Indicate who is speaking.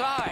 Speaker 1: side.